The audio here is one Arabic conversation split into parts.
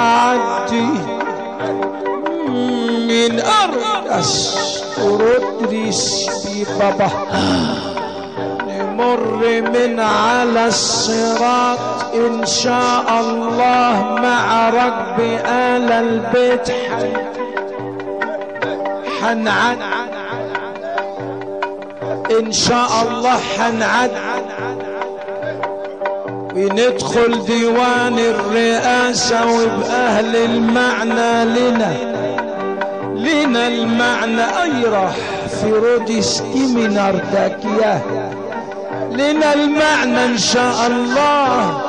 نعدي من أرقص ردرس في بابا. نمر من على الصراط إن شاء الله مع ركب آل البيت. حن حنعد. إن شاء الله حنعد. وندخل ديوان الرئاسة وبأهل المعنى لنا. لنا المعنى. أيرح في رودس من داكياه لنا المعنى إن شاء الله.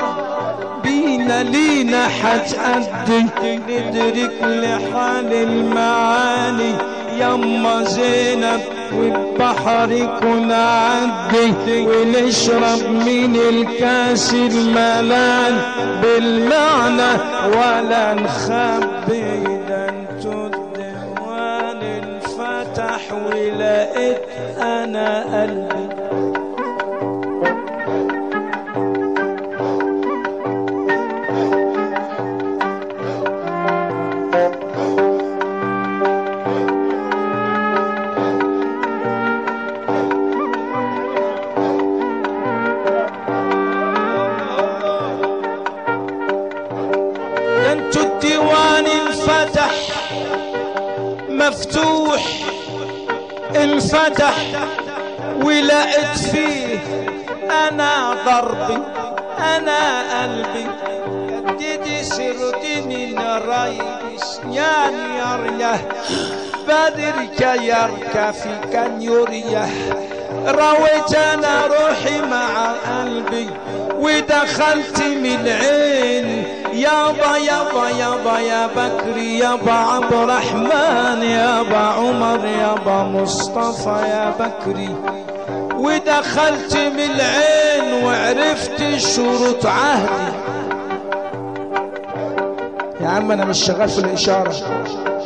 بينا لينا حتأدي ندرك لحال المعاني. يما زينب والبحر يكون عدي ونشرب من الكاس الملان بالمعنى ولا نخبي ده انتو الديوان انفتح ولقيت أنا قلبي. مفتوح انفتح ولقيت فيه أنا ضربي أنا قلبي. جددي سردي من رايس يعني يريا بدرك يركا في كان يريا رويت أنا روحي مع قلبي ودخلت من العين يابا يابا يابا يا بكري يابا عبد الرحمن يابا عمر يابا مصطفى يا بكري. ودخلت من العين وعرفت شروط عهدي. يا عم أنا مش شغال في الإشارة.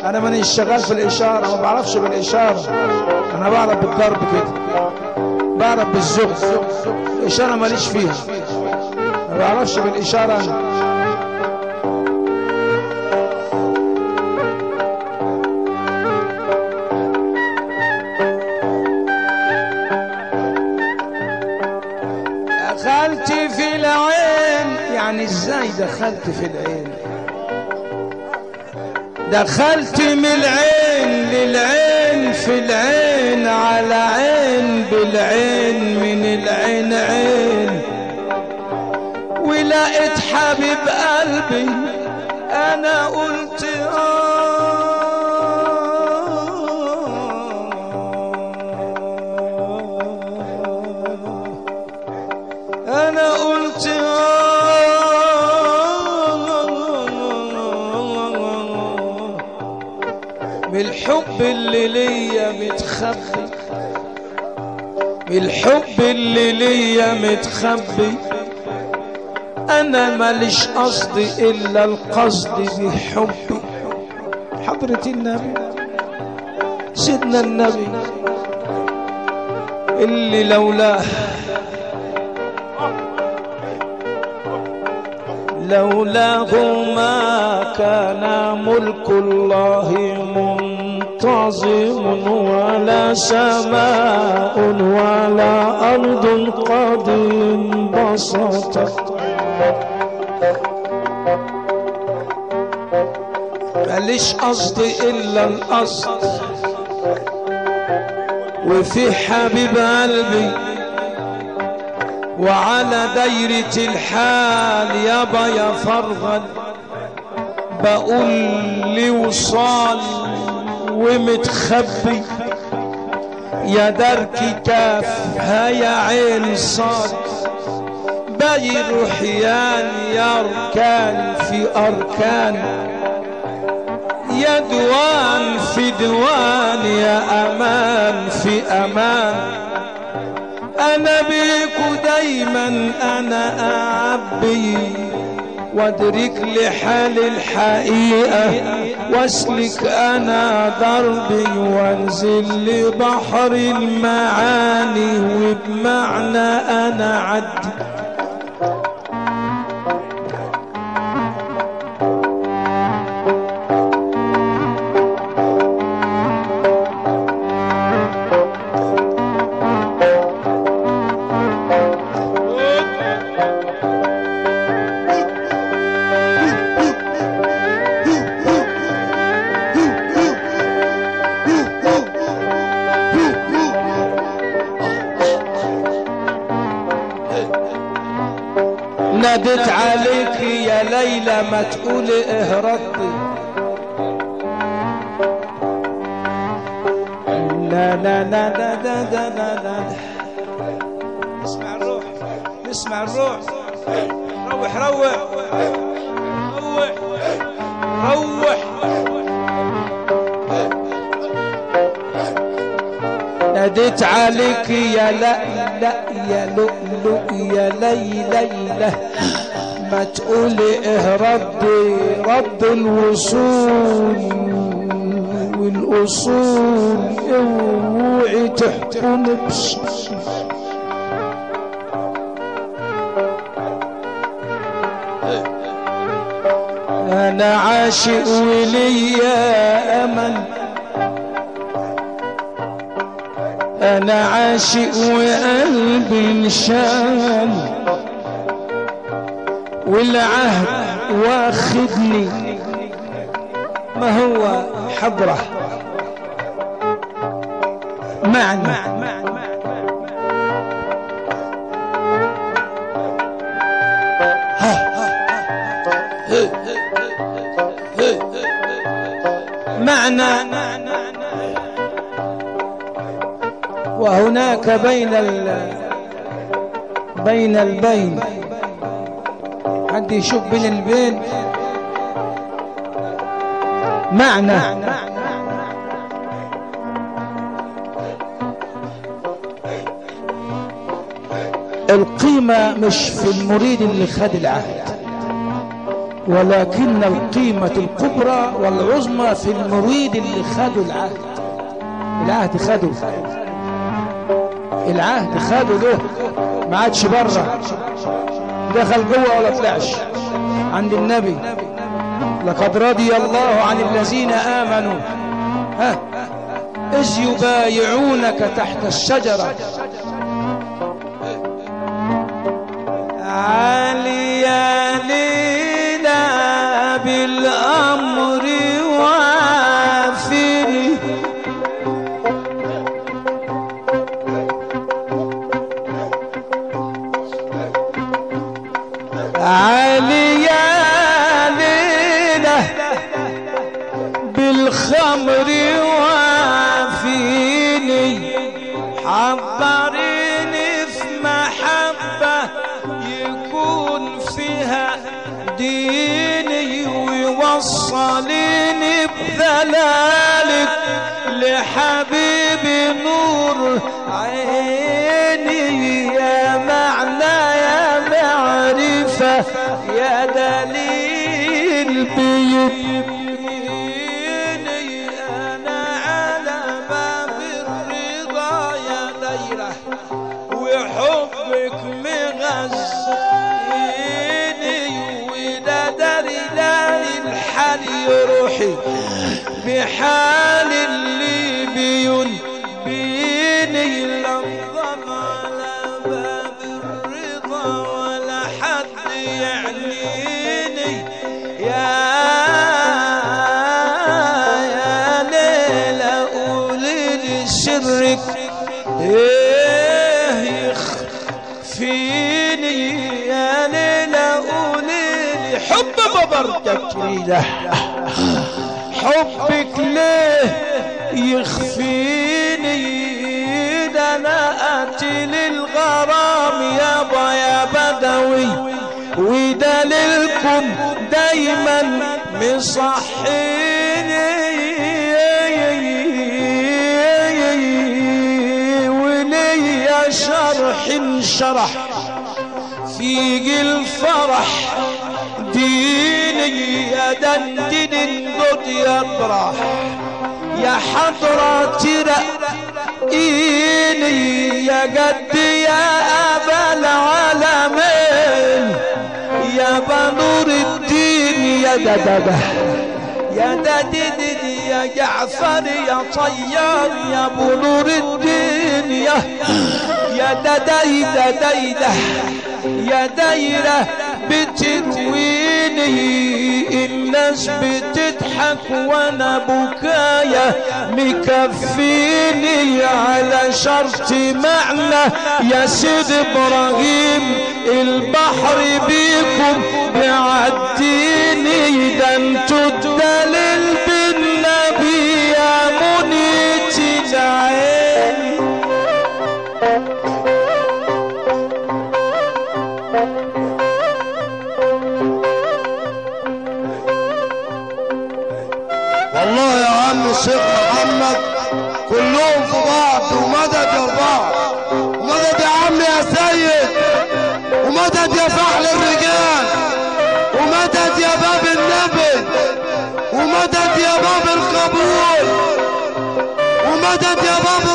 أنا مانيش شغال في الإشارة ما بعرفش بالإشارة. أنا بعرف بالضرب كده. بعرف بالزغ الإشارة ماليش فيها. ما بعرفش بالإشارة أنا. إزاي دخلت في العين. دخلت من العين للعين في العين على عين بالعين من العين عين. ولقيت حبيب قلبي أنا قلت بالحب اللي ليا متخبي. أنا ماليش قصدي إلا القصد بحبي. حضرة النبي سيدنا النبي. اللي لولاه لولاه ما كان ملك الله منتظم ولا سماء ولا أرض قد انبسطت ماليش قصدي إلا القصد. وفي حبيب قلبي وعلى دايرة الحال يابا يا فرغل بقول لي وصال ومتخبي. يا درك كاف هيا عين صاد. باقي روحيان يا أركان في أركان. يا دوان في دوان يا أمان في أمان. أنا بيك دايما أنا أعبي. وادرك لحال الحقيقة. واسلك أنا دربي وانزل لبحر المعاني وبمعنى أنا عدي ليلى ما تقولي اهربتي لا لا لا لا لا لا لا لا. اسمع الروح اسمع الروح. روح روح. روح روح. ناديت عليك يا لا لا يا لؤلؤ يا ليلى ما تقولي اهربي رب الوصول والاصول اوعي تحكم أنا عاشق وليا أمل. أنا عاشق وقلبي انشال. والعهد واخدني ما هو حضره؟ معنى. معنى. وهناك بين ال بين البين. حد يشوف بين البين معنى. القيمة مش في المريد اللي خد العهد ولكن القيمة الكبرى والعظمى في المريد اللي خدوا العهد. العهد خدوا. العهد خدوا له ما عادش بره. دخل جوه ولا طلعش. عند النبي. لقد رضي الله عن الذين آمنوا. ها. إذ يبايعونك تحت الشجرة. ليلى بالأمر لحبيبي نور عيني يا معنى يا معرفة يا دليل بيبيني أنا على باب الرضا يا وحبك بحال اللي ببركك ليلى حبك ليه يخفيني؟ أنا قاتل الغرام يابا يا بدوي. ودليلكم دايما مصحيني. وليا شرح انشرح في الفرح. ديني يا دندن الدود يطرح يا حضرة رأيني يا قد يا أبا العالمين. يا بنور الدين يا ددده يا ددد يا جعفر يا طيار يا بنور الدين يا. يا ديدة يا دايرة بتدويني الناس بتضحك وأنا بكايا مكفيني على شرط معنى. يا سيد إبراهيم البحر بيكم. بيعديني ده أنتوا الدليل الشيخ محمد كلهم في بعض ومدد لبعض ومدد يا عم يا سيد ومدد يا فحل الرجال ومدد يا باب النبي ومدد يا باب القبول ومدد يا باب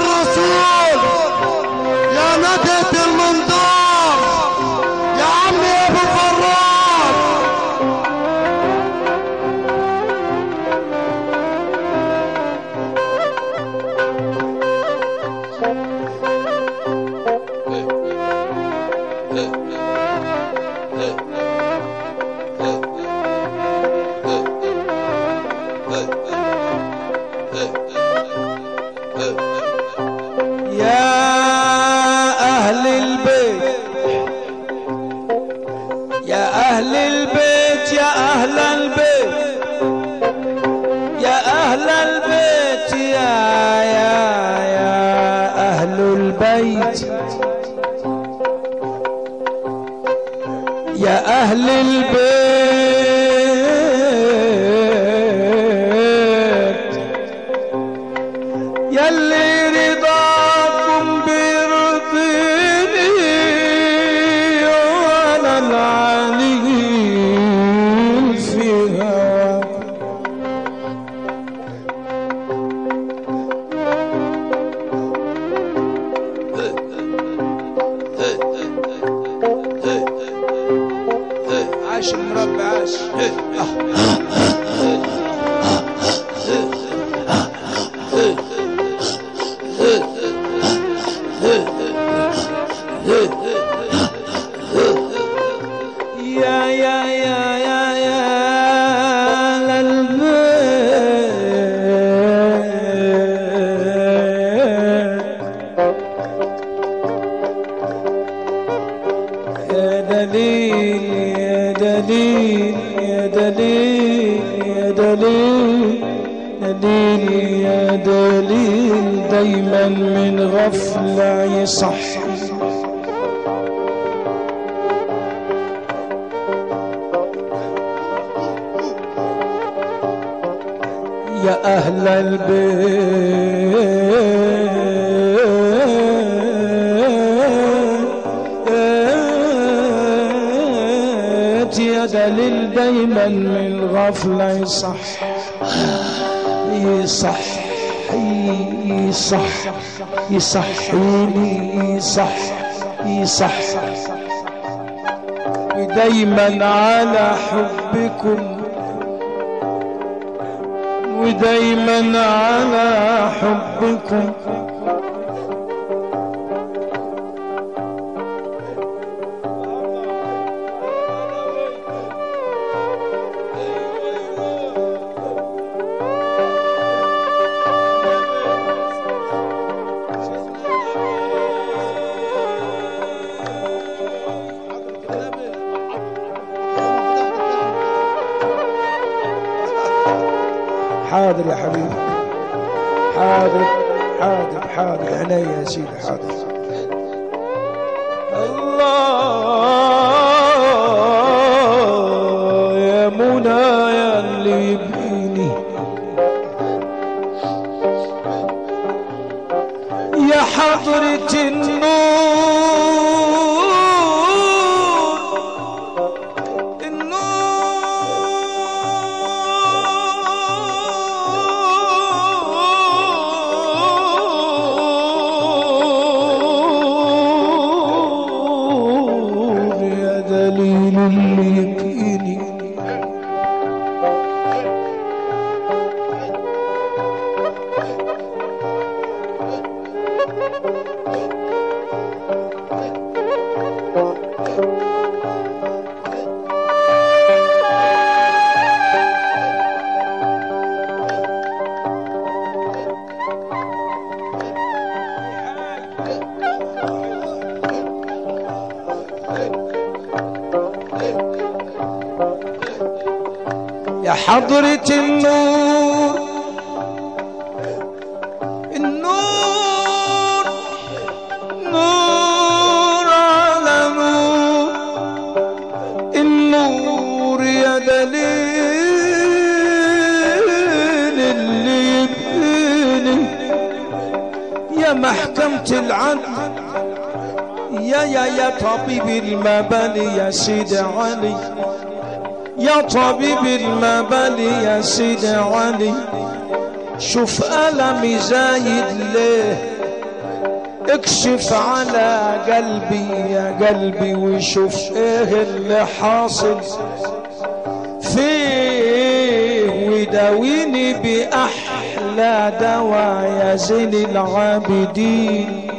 يا أهل البيت. يصحيني صح إيه صح. إيه ودايما على حبكم ودايما على حبكم. يا حضرة النور النور نور على نور النور يا دليل اللي يبيني يا محكمة العدل يا يا يا طبيب المبالي يا سيدي علي. يا طبيب المبالي يا سيدي علي. شوف ألمي زايد ليه. اكشف على قلبي يا قلبي وشوف إيه اللي حاصل. فيه وداويني بأحلى دواء يا زين العابدين.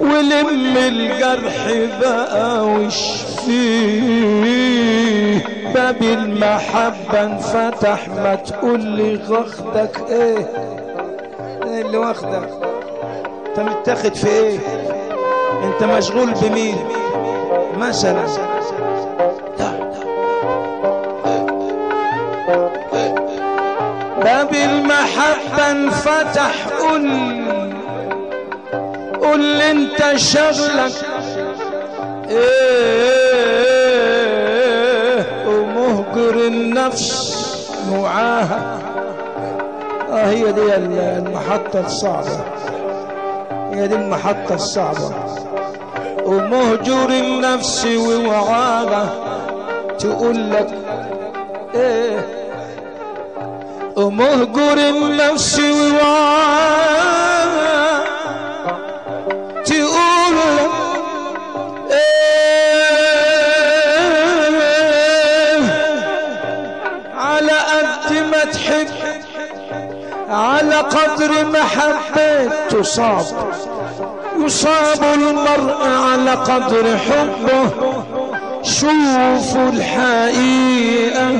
ولم الجرح بقى واشفيه باب المحبة انفتح ما تقول لي واخدك إيه؟ إيه اللي واخدك؟ أنت متاخد في إيه؟ أنت مشغول بمين؟ مثلا. باب المحبة انفتح قل قل أنت شغلك إيه؟ ومهجر النفس معاها. آه هي دي المحطة الصعبة. هي دي المحطة الصعبة. ومهجر النفس ووعاها تقول لك إيه. ومهجر النفس ووعاها قدر ما حبيت تصاب. يصاب المرء على قدر حبه. شوفوا الحقيقة.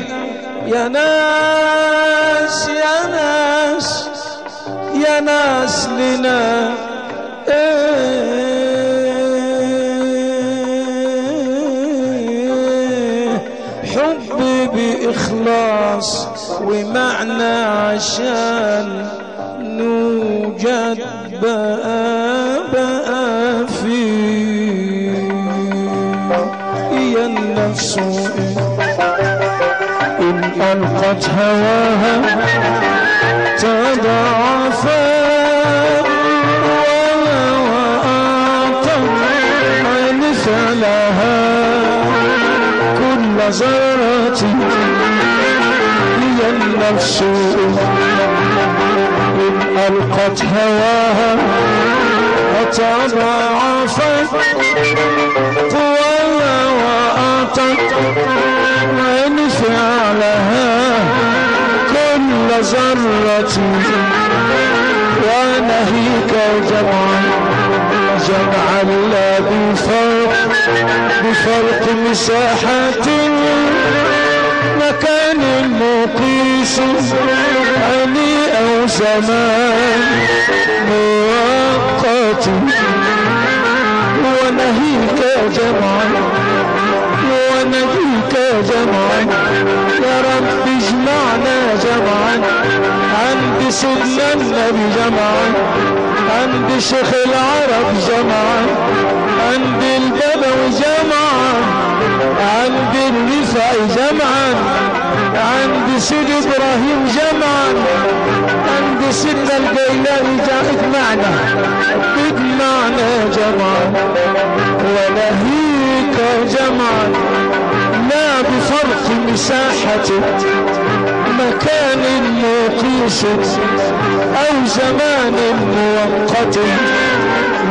يا ناس يا ناس يا ناس لنا. إيه. حب بإخلاص ومعنى عشان نوجد بقى فيه يا النفس إن ألقت هواها تضاعفت. لها. كل ذرة هي النفس ألقت هواها وتضاعفت قواها وأعطت وإن فعلها كل ذرة ونهيك جمعا جمعا لا بفرق بفرق مساحة مكان مقيس علي أو زمان مؤقت ونهيك جمعا ونهيك جمعا. يا رب اجمعنا جمعا عند سيدنا النبي جمعا عند شيخ العرب جمعا عند البدوي جمعا عند الرفاع جمعا. عند إبراهيم جمعا. عند سيدنا الجيلاني جاءت معنا. اجمعنا جمعا. ونهيك جمعا. لا بفرق مساحة. مكان مقيس أو زمان مؤقت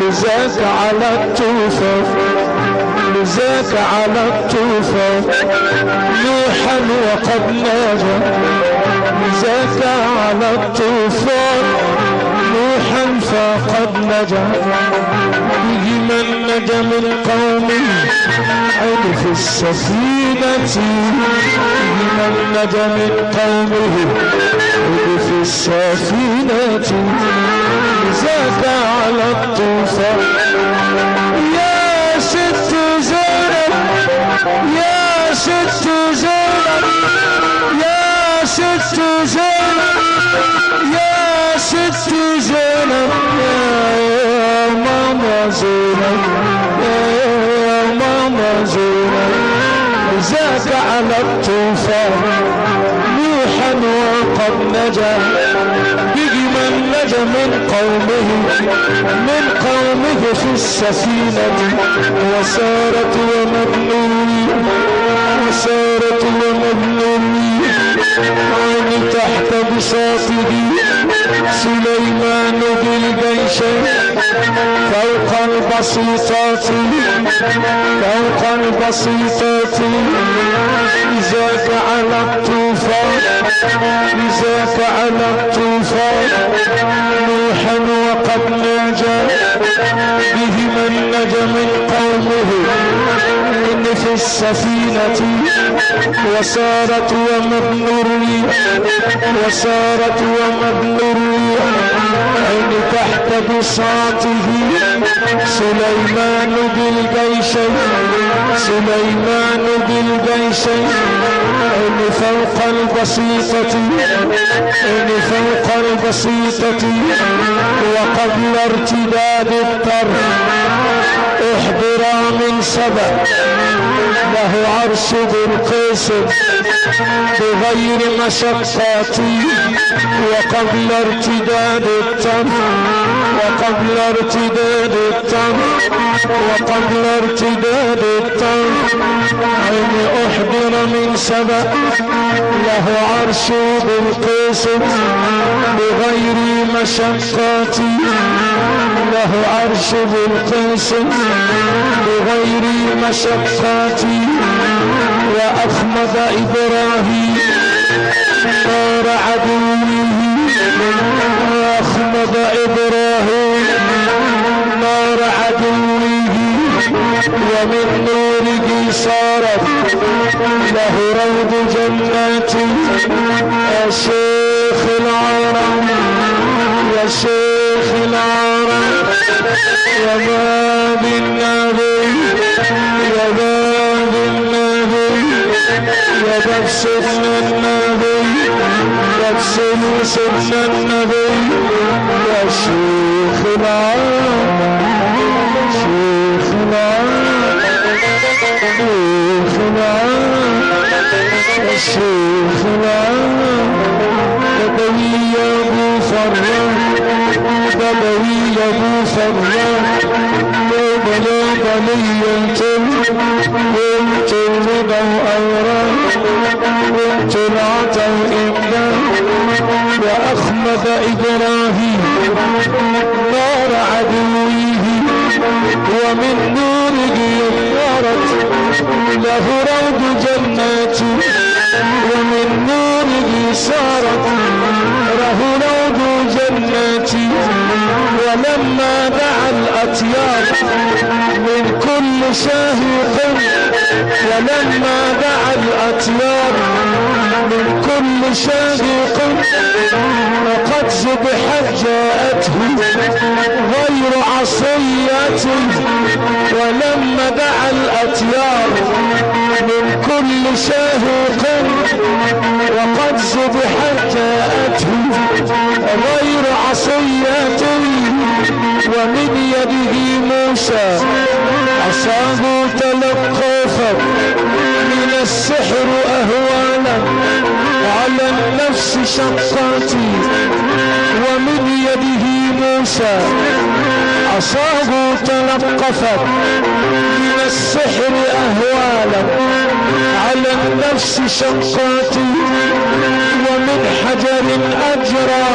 لذاك على الطوفة لذاك على الطوفة نوحا وقد ناجى لذاك على الطوفان. نوحا فقد نجا. به من نجا من قومه. عرف السفينة. به من نجا من قومه. عرف السفينة. ذاك على الطوفان. يا ست يا ست زينب يا ست زينب يا ست زينب يا ماما زينب يا ماما زينب ذاك على الطوفان نوحا وقد نجا بقي من نجا من قومه. من قومه في السفينة وسارت ومبنوني وسارت ومبنوني عين تحت بساطه سليمان بالجيش فوق البسيطات فوق البسيطات إذا فعل الطوفان إذا فعل الطوفان نوحا وقد نجا به من نجا من قومه. إن في السفينة وسارت ومبن الريح وسارت ومبن الريح تحت بساطه سليمان بالجيشين سليمان بالجيشين عين فوق البسيطة عين فوق البسيطة وقبل ارتداد الطرف احضر من سبع له عرش بالقيس بغير مشقات وقبل ارتداد الطرف وقبل ارتداد الطرف وقبل ارتداد الطرف. عين من سبع له عرش بالقيس بغير مشقات له عرش بالقيس بغير مشقات وأخمد إبراهيم نار عدوه وأخمد إبراهيم نار عدوه ومن نوره صارت له روض جنات. يا شيخ العرب يا شيخ العرب يا باب النبي يا باب النبي يا باب سنة النبي باب سنة النبي. يا شيخ العرب شيخ العرب. شيخ العرب شيخ العرب بدوي أبو فرح بدوي أبو فرح. لوب لوب لي أنتم وانت الرضا واورا وانت العطا وامداد واخمد إبراهيم نار عدويه ومن نوره ينورت له روض جنات ومن نوره سارت له روض جنات ولما دعا الأطيار من كل شاهق ولما دعا الأطيار من كل شاهق وقد ذبحت جاءته غير عصية. ولما دعا الأطيار من كل شاهق وقد ذبحت جاءته غير عصية. ومن يده موسى عصاه تلقفت من السحر أهوالا على النفس شقاتي. ومن يده موسى عصاه تلقفت. من السحر أهوالا على النفس شقاتي. ومن حجر أجرى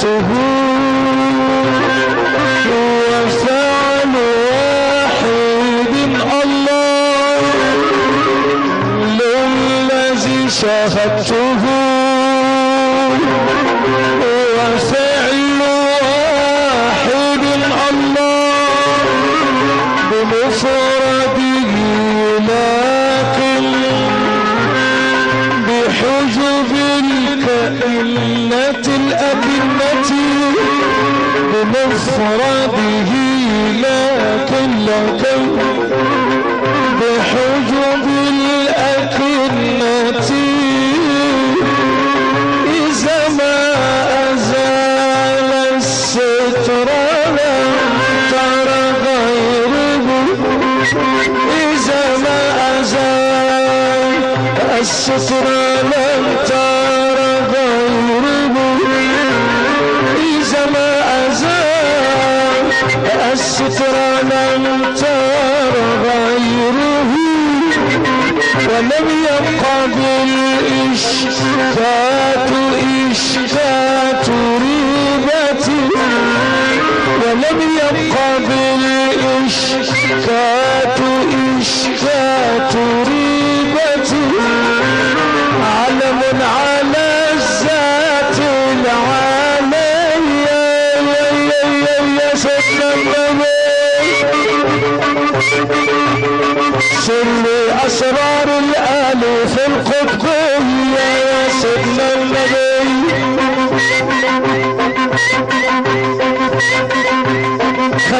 شهدته هو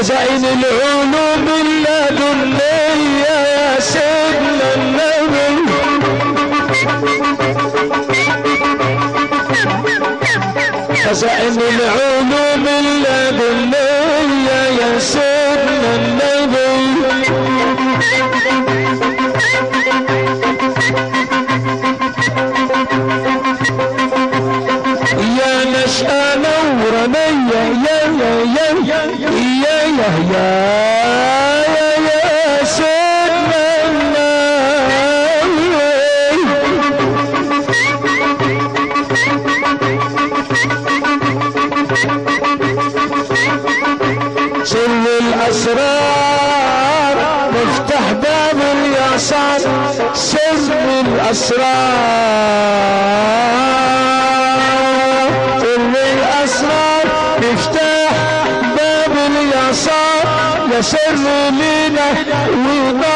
خزائن العلوم اللدنية يا سيدنا النبي. خزائن العلوم اللدنية يا سيدنا النبي. المؤمنين وقال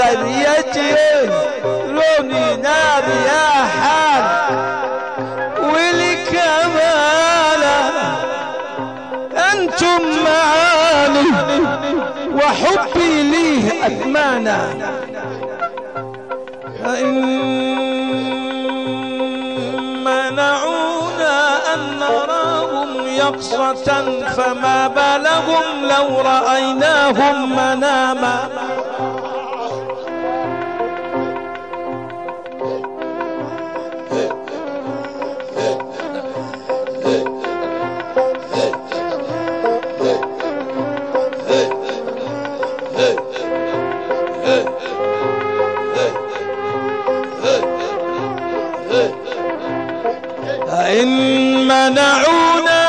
دريتي لوني نار يا حال ولكمالة أنتم معاني وحبي ليه أتمانى فإن منعونا أن نراهم يقظة فما بالهم لو رأيناهم مناما. منعونا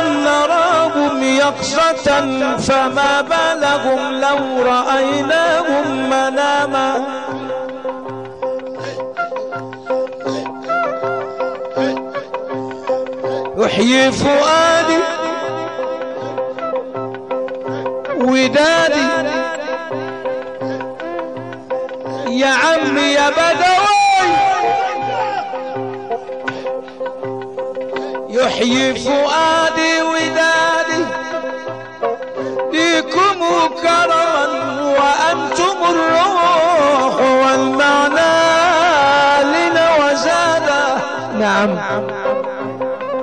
أن نراهم يقظة فما بالهم لو رأيناهم مناما. يحيي فؤادي ودادي يا عمي يا بدوي. يحيي فؤادي ودادي. ليكم كرما وأنتم الروح والمعنى لنا وزادا نعم.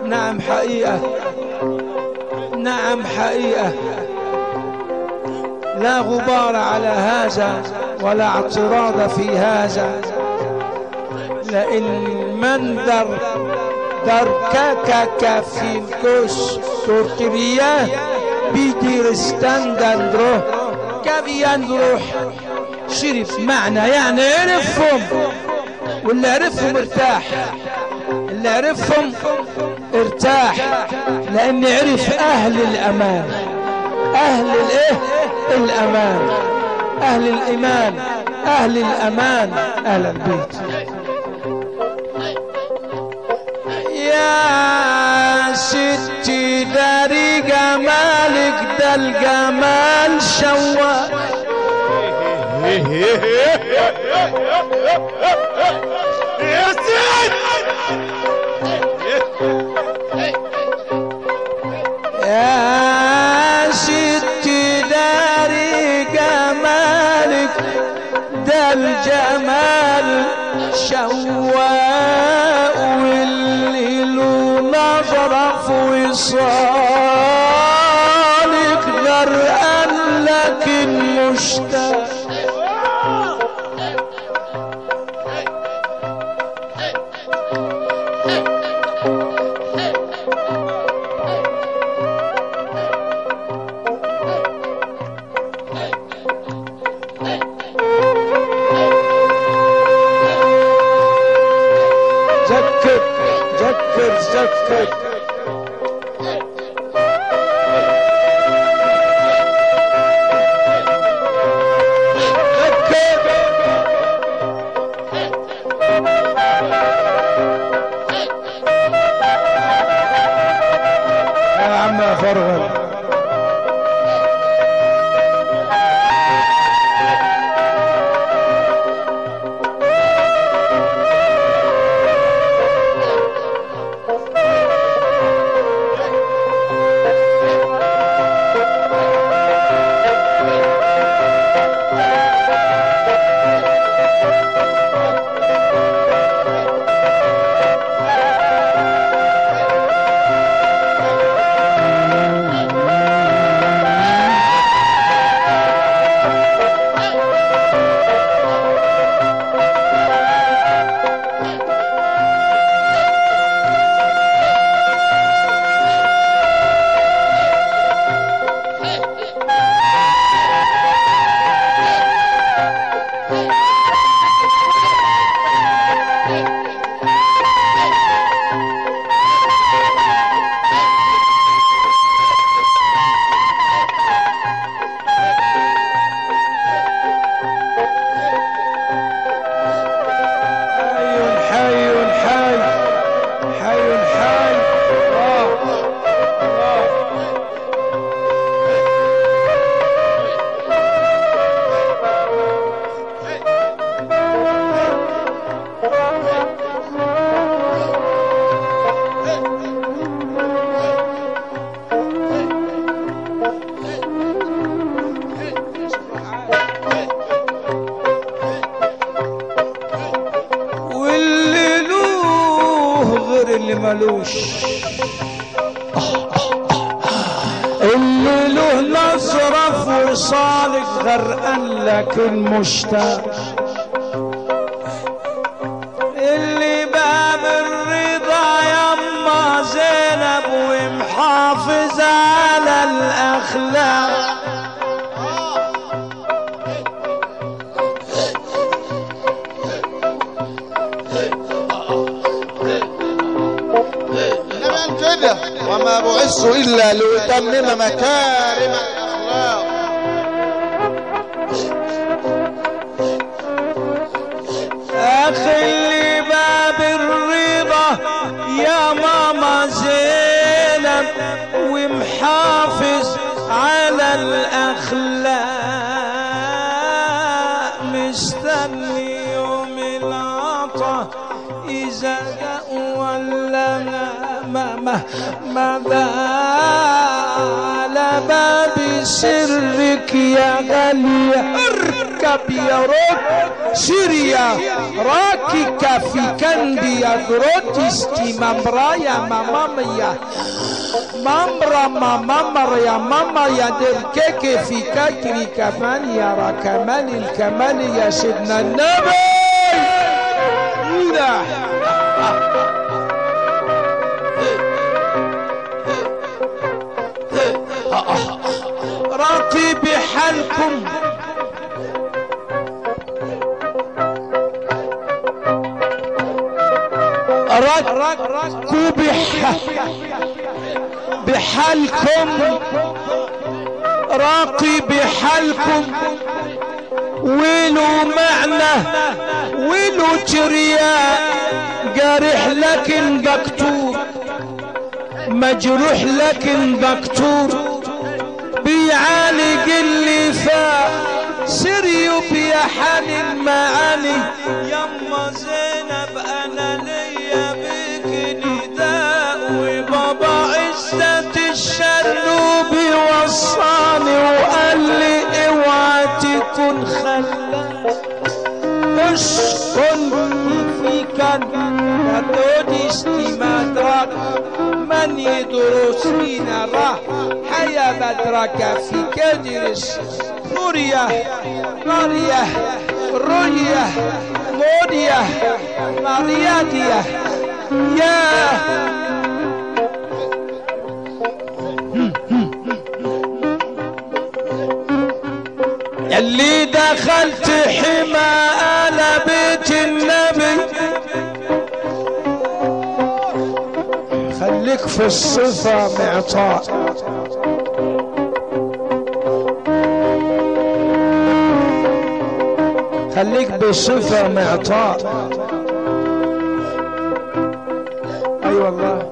نعم حقيقة. نعم حقيقة. لا غبار على هذا ولا اعتراض في هذا. لأن من در دركك في الكوش تركيا بيدير ستاندندرو كابياندروح شرف معنى يعني عرفهم واللي عرفهم ارتاح اللي عرفهم ارتاح لأن عرف أهل الامان أهل الايه الامان أهل الايمان أهل الامان أهل البيت يا ستي داري جمالك ده الجمال شواق يا سيد! يا ستي داري جمالك ده الجمال شواق في وصالك غرقان لكن مشتاق غير اللي له نظرة في وصالك غرقان لك المشتاق اللي باب الرضا يما زينب ومحافظ على الأخلاق. إلا لأتمم مكارم يا غالية اركب يا رب سوريا راكك في كنديا دروتستي ممرايا ماماميا ممرا مامر يا ماما يا دركك في كاكري كمان يا را كمال الكمال يا سيدنا النبي إيه راقي بحالكم. ركوا بح بحالكم. راقي بحالكم. ويلو معنى ويلو جرياء جارح لكن دكتور مجروح لكن دكتور بيعالج اللي فاق سريو يا حال المعاني يما زينب أنا ليا بك نداء وبابا عزة الشنوب وصاني وقال لي اوعى تكون خلاص اسكن في من يدرس فينا راح حيا بدرك في كدرس نوريا ناريا رؤيا موديا مارياتيا يا اللي دخلت حما على بيت النبي في الصفة معطاء. خليك بصفة معطاء. أي والله.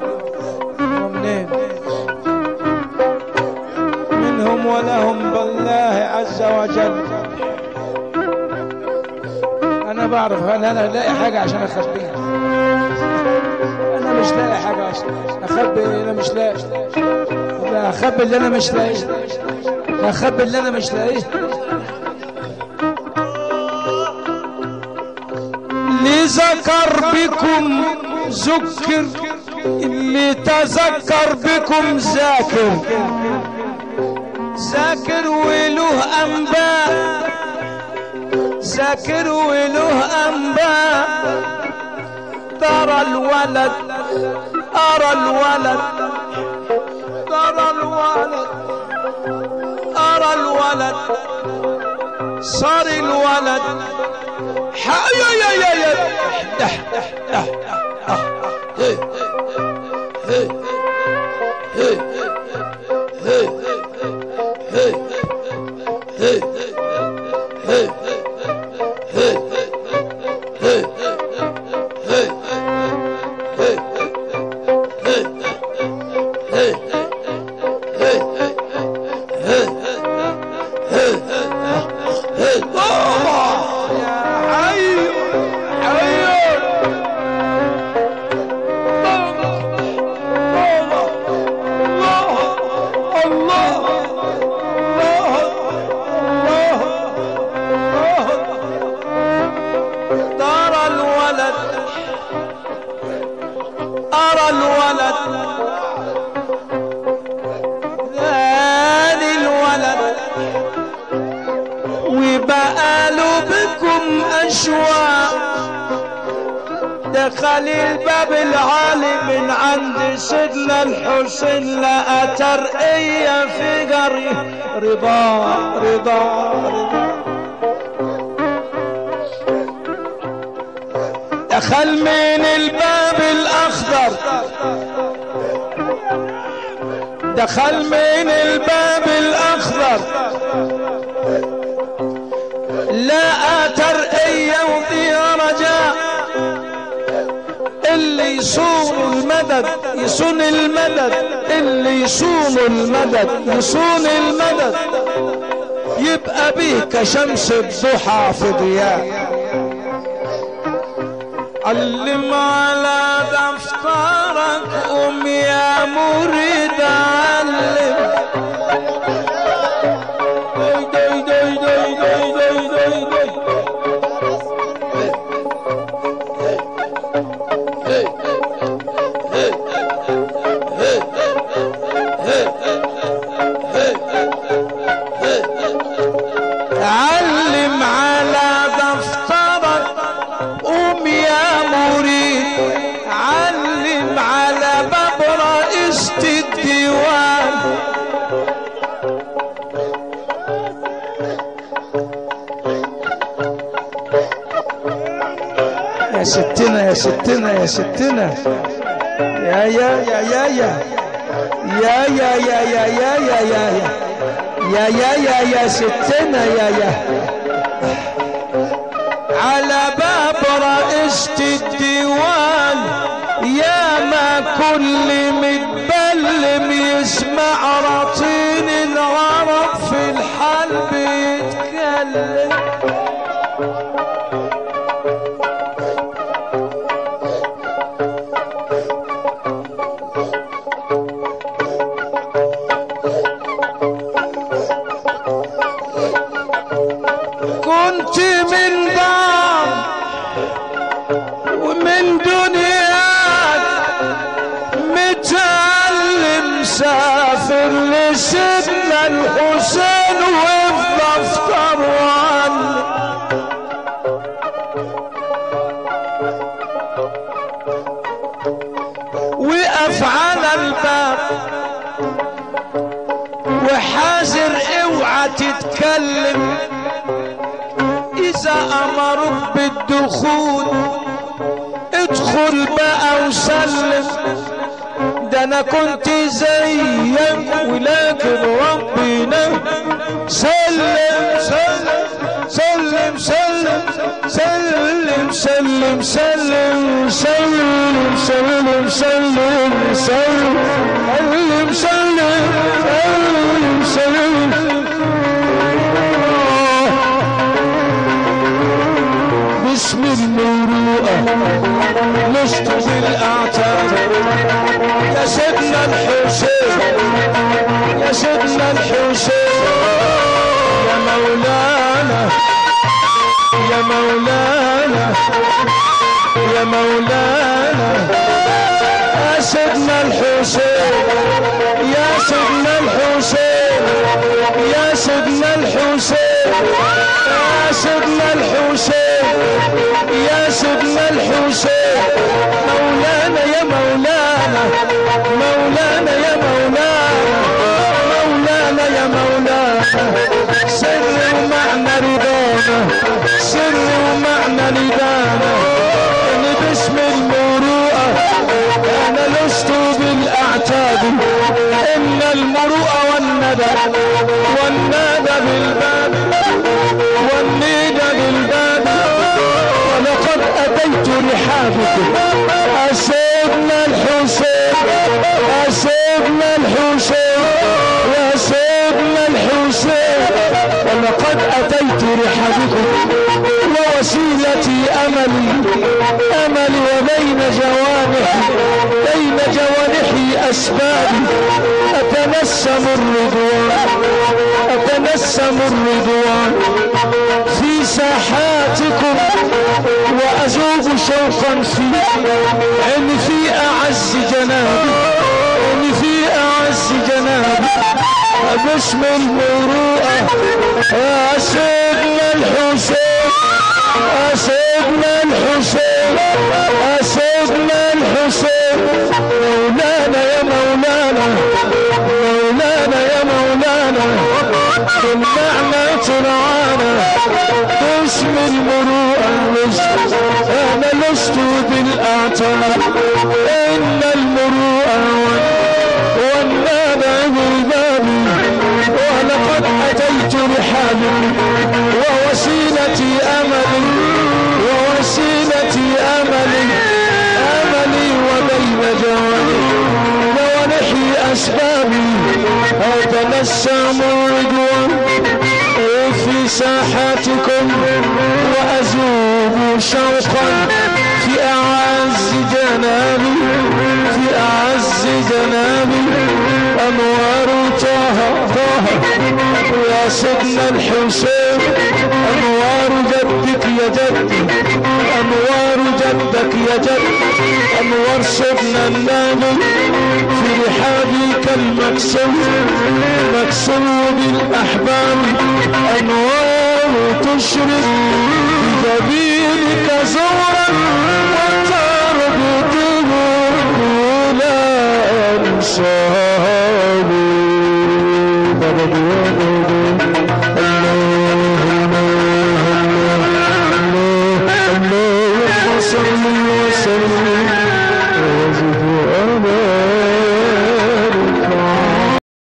ومنين منهم ولهم بالله عز وجل. أنا بعرف أنا لاقي حاجة عشان أخبيها. أنا مش لاقي حاجة عشان أخبي أنا مش لاقي. لا أخبي اللي أنا مش لاقيه أخبي اللي أنا مش لاقيه لذكر بكم ذكر اللي تذكر بكم ذاكر. ذاكر وله أنباء. ذاكر وله أنباء. ترى الولد أرى الولد ترى الولد أرى الولد. صار الولد. حي يا يا يا ده ده هي دخل الباب العالي من عند سيدنا الحسين لقى ترقية في جري. رضا رضا. دخل من الباب الأخضر. دخل من الباب الأخضر. لقى ترقية وفيها رجاء. اللي يصون المدد يصون المدد. اللي يصون المدد يصون المدد. يبقى بيه كشمس الضحى في ضياء. علم على صارت أمي يا مريد علم. دي دي دي دي دي دي دي يا ستنا يا ستنا يا ستنا يا يا يا يا يا يا يا يا يا يا يا يا يا يا يا يا ستنا يا يا على باب رئيسة الديوان يا ما كل متبلم يسمع رطين العرب في الحلب يتكلم وحاذر اوعى تتكلم. إذا أمرك بالدخول ادخل بقى وسلم. ده أنا كنت زيك ولكن ربنا سلم سلم سلم سلم سلم سلم. سلم سلم سلم سلم سلم سلم سلم باسم المروءة لست بالأعتاب يا سيدنا الحسين يا سيدنا الحسين يا مولانا يا مولانا يا مولانا يا سيدنا الحسين يا سيدنا الحسين يا سيدنا الحسين يا سيدنا الحسين يا سيدنا الحسين. مولانا يا مولانا مولانا يا مولانا مولانا يا مولانا ومعنى إن المروءة والندى والندى بالباب والندى بالباب. ولقد أتيت رحابكم أسيدنا الحسين أسيدنا الحسين يا سيدنا الحسين. ولقد أتيت رحابكم ووسيلتي أملي أملي وبين جوانحي بين جوانحي. الأسباب. أتنسم الرضوان. أتنسم الرضوان. في ساحاتكم وأزوب شوقا في. إن في أعز جناب إن في أعز جناب أبسم المروءة شوقا في أعز جنابي في أعز جنابي. أنوار طه طه. يا سيدنا الحسين أنوار جدك يا جدي أنوار جدك يا جد. أنوار سيدنا النبي. في رحابك المكسور مكسور بالأحباب. أنوار تشرك بذبيبك زورا وتربطه إلى أنصاره صلي وسلم وزد أمان